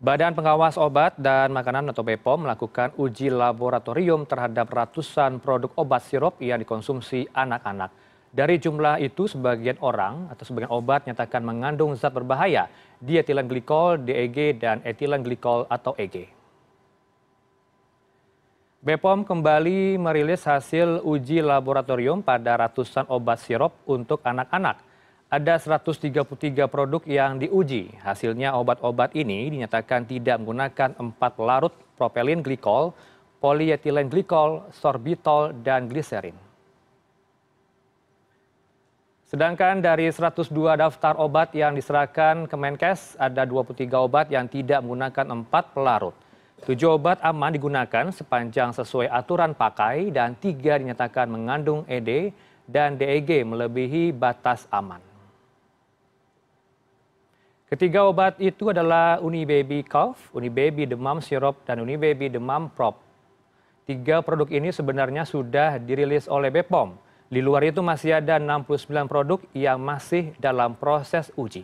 Badan Pengawas Obat dan Makanan atau BPOM melakukan uji laboratorium terhadap ratusan produk obat sirup yang dikonsumsi anak-anak. Dari jumlah itu, sebagian orang atau sebagian obat nyatakan mengandung zat berbahaya, dietilen glikol, DEG, dan etilen glikol atau EG. BPOM kembali merilis hasil uji laboratorium pada ratusan obat sirup untuk anak-anak ada 133 produk yang diuji. Hasilnya obat-obat ini dinyatakan tidak menggunakan empat larut propelin glikol, polietilen glikol, sorbitol, dan gliserin. Sedangkan dari 102 daftar obat yang diserahkan ke Menkes, ada 23 obat yang tidak menggunakan empat pelarut. Tujuh obat aman digunakan sepanjang sesuai aturan pakai dan tiga dinyatakan mengandung ED dan DEG melebihi batas aman. Ketiga obat itu adalah Unibaby Cough, Unibaby Demam Sirup, dan Unibaby Demam Prop. Tiga produk ini sebenarnya sudah dirilis oleh BPOM. Di luar itu masih ada 69 produk yang masih dalam proses uji.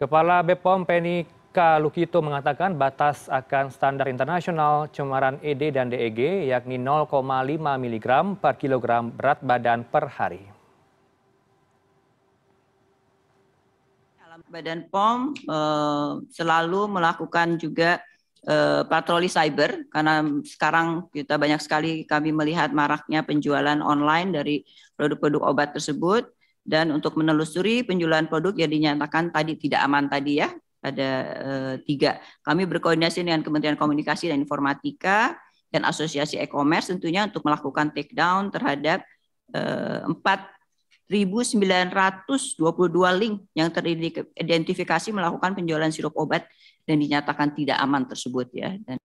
Kepala BPOM Penny K. Lukito mengatakan batas akan standar internasional cemaran ED dan DEG yakni 0,5 mg per kilogram berat badan per hari. Badan POM eh, selalu melakukan juga eh, patroli cyber karena sekarang kita banyak sekali kami melihat maraknya penjualan online dari produk-produk obat tersebut dan untuk menelusuri penjualan produk yang dinyatakan tadi tidak aman tadi ya ada eh, tiga. Kami berkoordinasi dengan Kementerian Komunikasi dan Informatika dan Asosiasi E-commerce tentunya untuk melakukan take down terhadap empat 1.922 link yang teridentifikasi melakukan penjualan sirup obat dan dinyatakan tidak aman tersebut ya. Dan